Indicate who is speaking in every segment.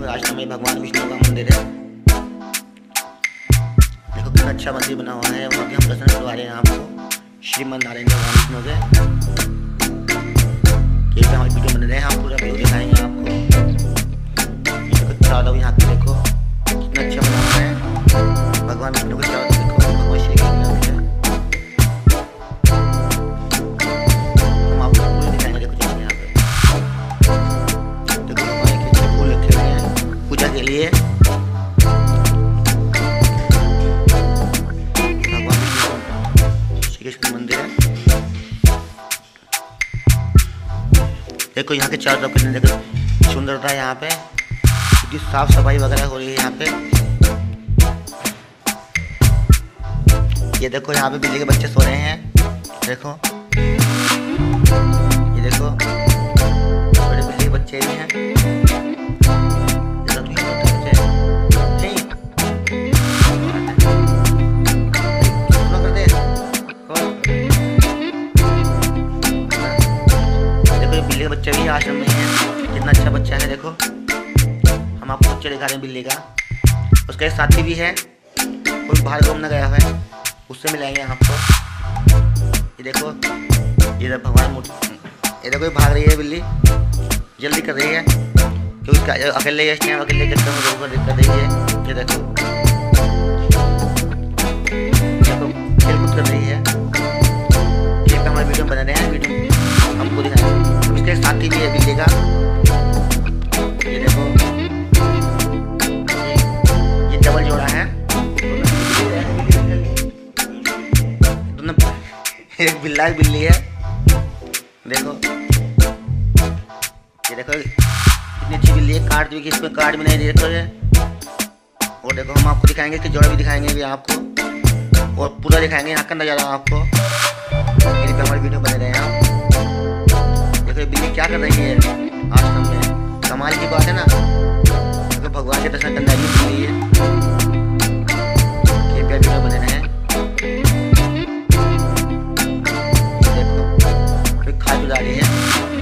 Speaker 1: देखो आश्रम में भगवान, विष्णु का मंदिर है। देखो कितना अच्छा मंदिर बना हुआ है, वहाँ पे हम दर्शन करवा रहे हैं आपको। श्रीमद नारायण भगवान, विष्णु के। कैसे हमारी वीडियो बन रहे हैं, हम पूरा व्यू दिखाएँगे आपको। यहाँ पे देखो, कितना अच्छा बना हुआ है। भगवान, विष्णु के चारों लिए। देखो यहाँ के चारों तरफ़ कितने देखो सुंदरता यहाँ पे, क्योंकि साफ़ सफ़ाई वगैरह हो रही है यहाँ पे। ये देखो यहाँ पे बिजली के बच्चे सो रहे हैं, देखो। उसका एक साथी भी है। कोई बाहर घूमने गया है, उससे मिलाएँगे आपको। ये देखो, ये भगवान मूर्ति। ये देखो, ये भाग रही है बिल्ली। जल्दी कर रही है, क्योंकि क्या- अकेले टाइम अकेले चक्कर में रोक कर रही है। ये देखो। खेल कूद कर रही है। ये हमारे वीडियो बना रहे हैं, वीडियो। हमको दिखाएँगे उसके साथी भी है बिल्ली का। एक बिल्ला बिल्ली है। देखो। ये देखो, इतनी अच्छी बिल्ली है, कार्ड भी इसमें कार्ड भी नहीं देखो ये और देखो, हम आपको दिखाएँगे इसके जोड़ा भी दिखाएँगे भी आपको। और पूरा दिखाएँगे यहाँ का नज़ारा आपको। पे हमारी वीडियो बने रहे हैं आप। देखो बिल्ली क्या कर रही है? आश्रम में कमाल की बात है ना। देखो, भगवान के दर्शन करना बिल्ली है।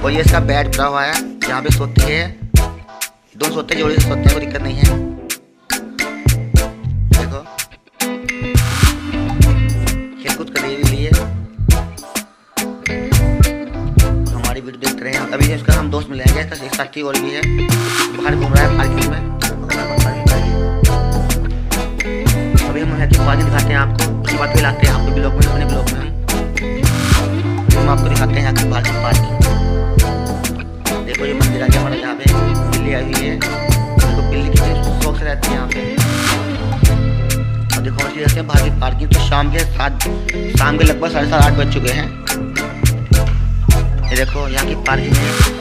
Speaker 1: और ये इसका बेड पड़ा हुआ है। यहाँ पे सोती है। दोनों सोते जोड़ी सोते हैं, कोई दिक्कत नहीं है। देखो। खेल कूद कर रही है हमारी वीडियो देख रहे। हैं अभी इसका, हम दोस्त मिलेंगे इसका साथी और भी है। बाहर घूम रहा है पार्किंग में अभी हम यहाँ की दिखाते हैं आपको। उसके बाद फिर आते हैं आपके ब्लॉग में, अपने ब्लॉग में। हम आपको दिखाते हैं यहाँ की पार्किंग पार्किंग ये मंदिर आ हमारा यहाँ पे बिल्ली आई हुई है देखो बिल्ली कितनी शौक से रहती है यहाँ पे। और देखो, और रहते बाहर की पार्किंग तो शाम के सात, शाम के लगभग साढ़े सात, आठ बज चुके हैं। ये देखो, यहाँ की पार्किंग है।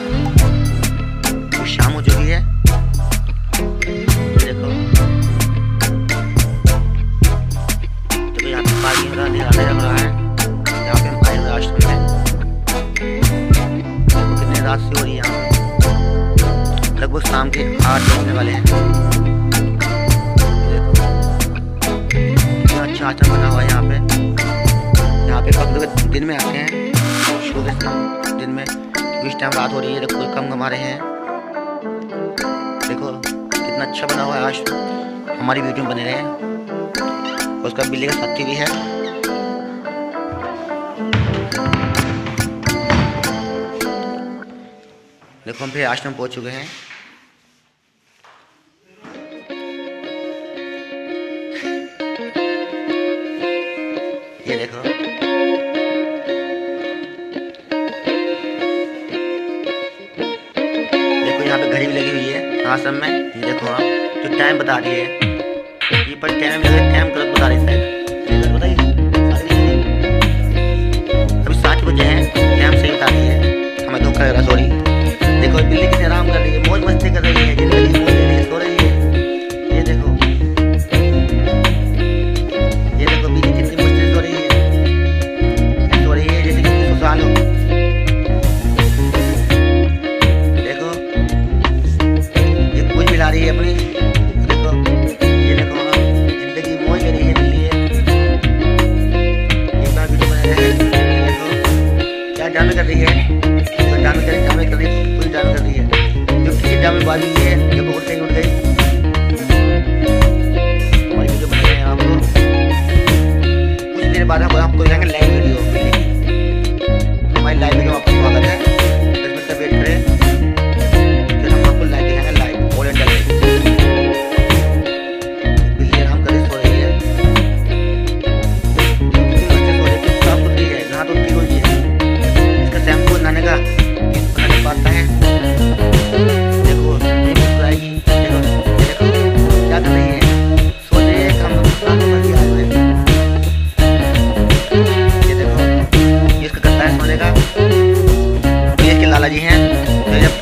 Speaker 1: कितना अच्छा बना हुआ है आश्रम हमारी वीडियो में बने रहे। उसका बिल्ली का साथी भी है। देखो हम फिर आश्रम पहुँच चुके हैं। ये देखो। देखो यहाँ पे घड़ी भी लगी हुई है। आश्रम में? ये देखो आप, जो टाइम बता रही है। ये पर टाइम लगे टाइम गलत बता रही है हैं है। हमें धोखा रहा सॉरी देखो बिल्ली कितने आराम कर रही है, मौज मस्ती कर रही है। जी हैं। जब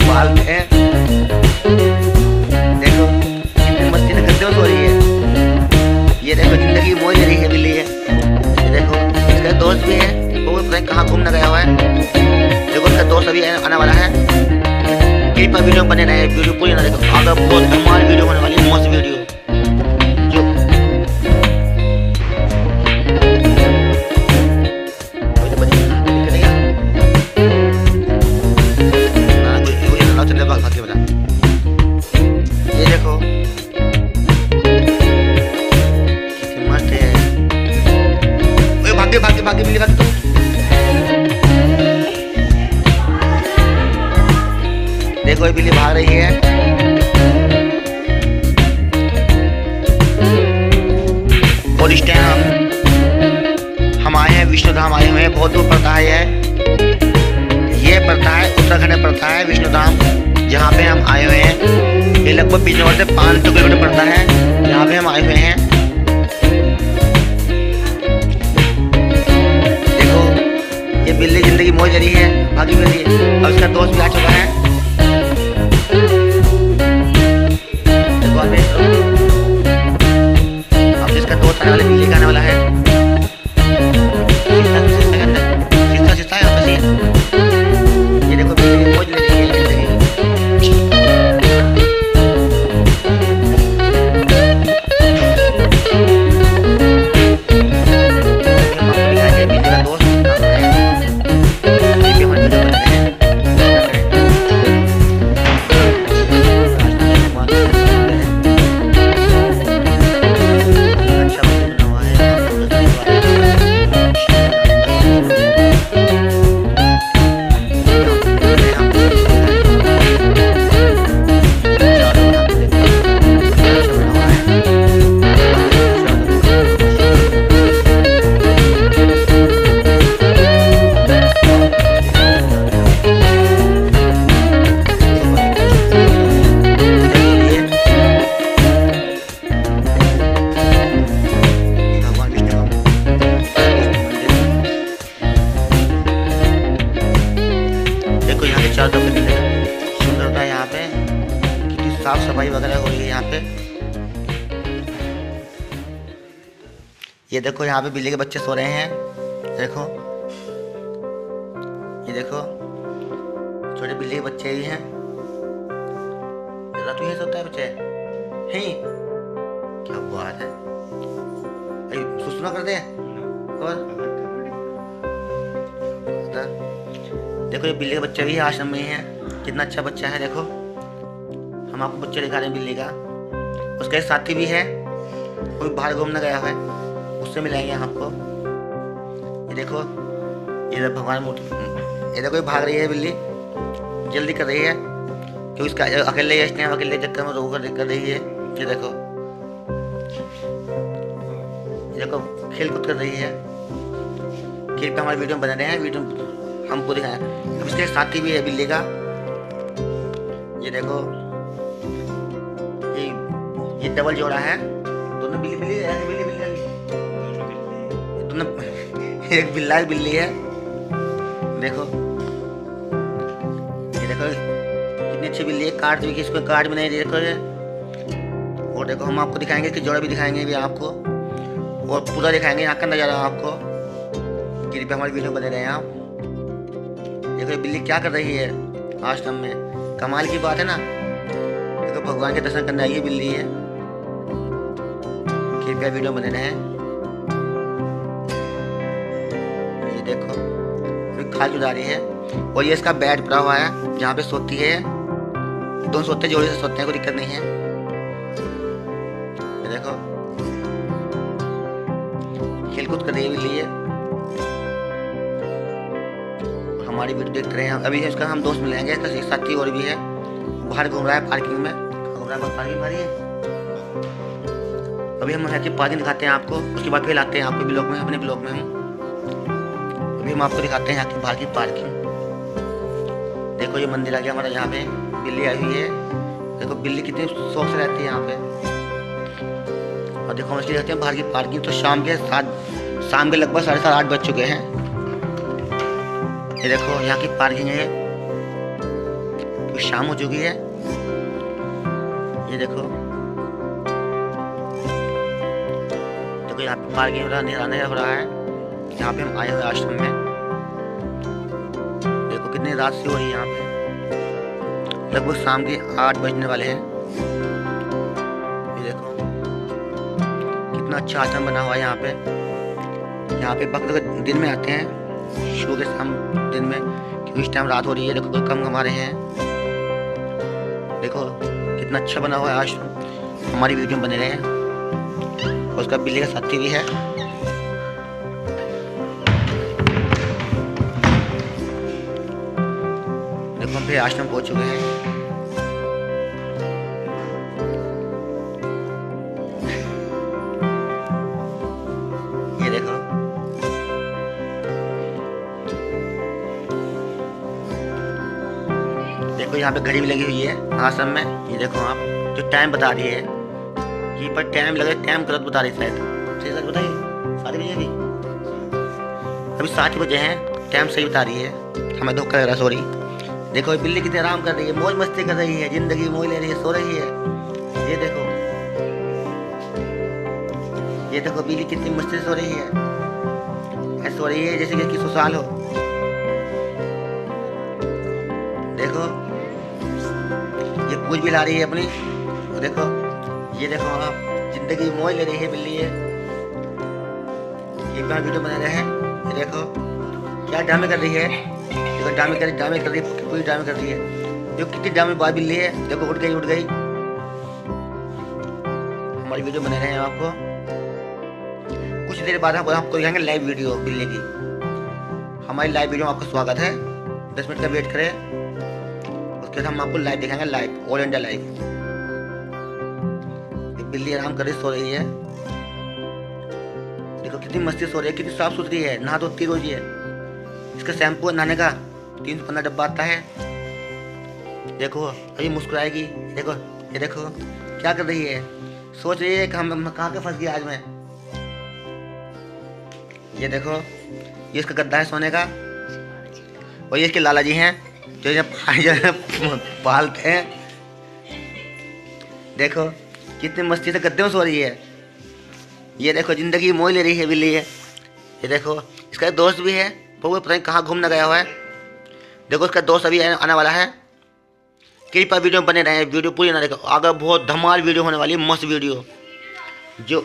Speaker 1: बाल हैं। देखो, कितनी मस्ती ना हो रही है। ये देखो, ज़िंदगी रही है बिल्ली है। ये देखो दोस्त भी है। वो पता नहीं कहाँ घूमने गया हुआ है। देखो इसका दोस्त अभी आने वाला है। क्लिप वीडियो बने रहे, वीडियो पूरी ना देखो। आगे बहुत धमाल वीडियो होने वाली, मस्त वीडियो। और इस टाइम हम हम आए हैं विष्णु धाम आए हुए हैं, बहुत दूर पड़ता है ये ये पड़ता है, उत्तराखंड में पड़ता है विष्णु धाम जहाँ पे हम आए हुए हैं। ये लगभग बिजनौर से पाँच सौ किलोमीटर पड़ता है यहाँ पे हम आए हुए हैं। देखो, ये बिल्ली ज़िंदगी मौज रही है, भागी है अब इसका दोस्त भी आ चुका है। इसका दोस्त आने देखो, यहाँ पे बिल्ली के बच्चे सो रहे हैं। देखो। ये देखो। छोटे बिल्ली के बच्चे ही हैं। रातू ये सोता है बच्चे? हैं क्या बात है। अरे करते हैं और? देखो, ये बिल्ली का बच्चा भी आश्रम में ही कितना अच्छा बच्चा है, देखो। हम आपको बच्चे दिखा रहे हैं बिल्ली का। उसका एक साथी भी है। कोई बाहर घूमने गया है। उससे मिलाएँगे हम आपको। ये देखो, ये भगवान मूर्ति। ये देखो, ये भाग रही है बिल्ली। जल्दी कर रही है। क्योंकि इसका अकेले टाइम अकेले चक्कर में रोक कर रही है। ये देखो। ये देखो, खेल कूद कर रही है। खेल पे हमारे वीडियो बना रहे हैं। वीडियो हमको दिखाया। अब इसके साथी भी है बिल्ली का। ये देखो। ये ये डबल जोड़ा है। दोनों एक बिल्ला बिल्ली है। देखो। ये देखो, कितनी अच्छी बिल्ली है। काट भी इसको काट भी नहीं देखो ये और देखो, हम आपको दिखाएँगे कि जोड़ा भी दिखाएँगे भी आपको। और पूरा दिखाएँगे यहाँ का नज़ारा आपको। कृपया हमारी वीडियो बने रहे हैं आप। देखो, ये बिल्ली क्या कर रही है आश्रम में। कमाल की बात है ना। देखो, भगवान के दर्शन करने आई बिल्ली है। कृपया वीडियो बने रहे। जुदा रही है। और ये इसका बेड पड़ा हुआ है, जहाँ पे सोती है। दोनों सोते जोड़े से सोते हैं, कोई दिक्कत नहीं है। देखो। खेल कूद कर रही है हमारी वीडियो देख रहे हैं अभी इसका हम दोस्त मिलेंगे, इसका एक साथी और भी है। बाहर घूम रहा है पार्किंग में। घूम रहा है पार्किंग भरी है। अभी हम यहाँ पार्किंग दिखाते हैं आपको, उसके बाद फिर लाते हैं आपके ब्लॉग में, अपने ब्लॉग में हम। अभी हम आपको दिखाते हैं यहाँ की बाहर की पार्किंग। देखो ये मंदिर आ गया हमारा यहाँ पे। बिल्ली आई हुई है। देखो बिल्ली कितनी शौक से रहती है यहाँ पे। और देखो हम इसलिए कहते हैं बाहर की पार्किंग। तो शाम के सात शाम के लगभग साढ़े सात, आठ बज चुके हैं। ये देखो यहाँ की पार्किंग है। तो शाम हो चुकी है। ये देखो। देखो यहाँ पे पार्किंग हो रहा हो रहा है। यहाँ पे हम आए हुए आश्रम में। देखो कितनी रात से हो रही है यहाँ पे। लगभग शाम के आठ बजने वाले हैं। ये देखो। कितना अच्छा आश्रम बना हुआ है यहाँ पे। यहाँ पे भक्त दिन में आते हैं, सुबह के शाम दिन में, क्योंकि इस टाइम रात हो रही है, देखो कोई कम कमा रहे हैं। देखो, कितना अच्छा बना हुआ है आश्रम। हमारी वीडियो बने रहे हैं। उसका बिल्ली का साथी भी है। फिर आश्रम पहुँच चुके हैं। ये देखो। देखो, यहाँ पे घड़ी भी लगी हुई है आश्रम में। ये देखो आप, जो टाइम बता रही है। ये पर टाइम लगे टाइम गलत बता रही है शायद। सही बताइए अभी अभी सात बजे हैं टाइम सही बता रही है। हमें धोखा लग रहा है सॉरी देखो, ये बिल्ली कितनी आराम कर रही है मौज मस्ती कर रही है, ज़िंदगी मोह ले रही है, सो रही है। ये देखो। ये देखो, बिल्ली कितनी मस्ती सो रही है। सो रही है, जैसे कि किसी साल हो। देखो, ये पूछ भी ला रही है अपनी। देखो, ये देखो आप ज़िंदगी मोह ले रही है बिल्ली है ये वीडियो बना रहे हैं। देखो, क्या ड्रामे कर रही है। देखो ड्रामे कर ड्रामे कर रही है, पूरी ड्रामे कर रही है। जो कितनी ड्रामे बात बिल्ली है देखो उठ गई उठ गई। हमारी वीडियो बना रहे हैं आपको। कुछ देर बाद हम आपको दिखाएँगे लाइव वीडियो बिल्ली की। हमारी लाइव वीडियो में आपका स्वागत है। दस मिनट का वेट करें। उसके बाद हम आपको लाइव दिखाएँगे लाइव ऑल इंडिया लाइव बिल्ली आराम कर रही सो रही है। देखो, कितनी मस्ती सो रही है, कितनी साफ़ सुथरी है नहा धोती रोज है। इसका शैम्पू नहाने का तीन सौ पंद्रह डब्बा आता है। देखो, अभी मुस्कुराएगी। देखो, ये देखो, क्या कर रही है? सोच रही है कि हम कहाँ के फंस गए आज मैं? ये देखो, ये इसका गद्दा है सोने का। और ये इसके लाला जी हैं जो ये पालते हैं। देखो, कितनी मस्ती से गद्दे में सो रही है। ये देखो, ज़िंदगी मोह ले रही है, बिल्ली। है ये देखो, इसका एक दोस्त भी है, वो पता नहीं कहाँ घूमने गया हुआ है। देखो उसका दोस्त अभी आने वाला है। कृपया वीडियो बने रहे, वीडियो पूरी ना देखो। अगर बहुत धमाल वीडियो होने वाली है, मस्त वीडियो। जो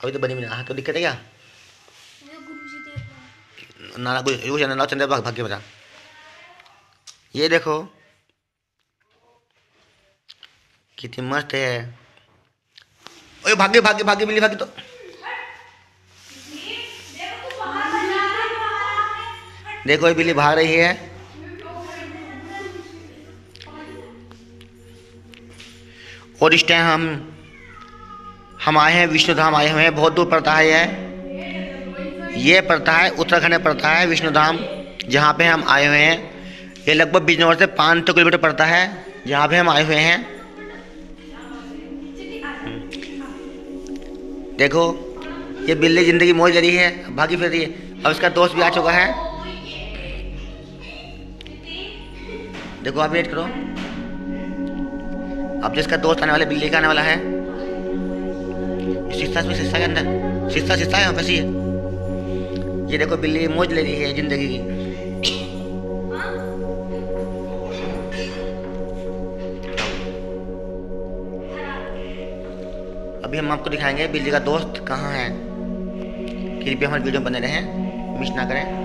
Speaker 1: अभी तो बनी भी ना तो दिक्कत है क्या? नाना कुछ नाना चंद्र भाग भाग्य बता। ये देखो। कितनी मस्त है। भाग्य भागे भागे बिल्ली भागे तो। देखो, ये बिल्ली भाग रही है। और इस टाइम हम हम आए हैं विष्णु धाम आए हुए हैं। बहुत दूर पड़ता है यह। ये पड़ता है, उत्तराखंड में पड़ता है विष्णु धाम जहाँ पे हम आए हुए हैं। ये लगभग बिजनौर से पाँच सौ किलोमीटर पड़ता है, जहाँ पे हम आए हुए हैं। देखो, ये बिल्ली ज़िंदगी मौज रही है, भागी फिर रही है। अब इसका दोस्त भी आ चुका है। देखो आप वेट करो। अब जिसका दोस्त आने वाला बिल्ली का आने वाला है। शीशा में शीशा के अंदर शीशा शीशा है कैसी है ये। देखो, बिल्ली मौज ले रही है ज़िंदगी की। अभी हम आपको दिखाएँगे बिल्ली का दोस्त कहाँ है। कृपया हमारे वीडियो बने रहें, मिस ना करें।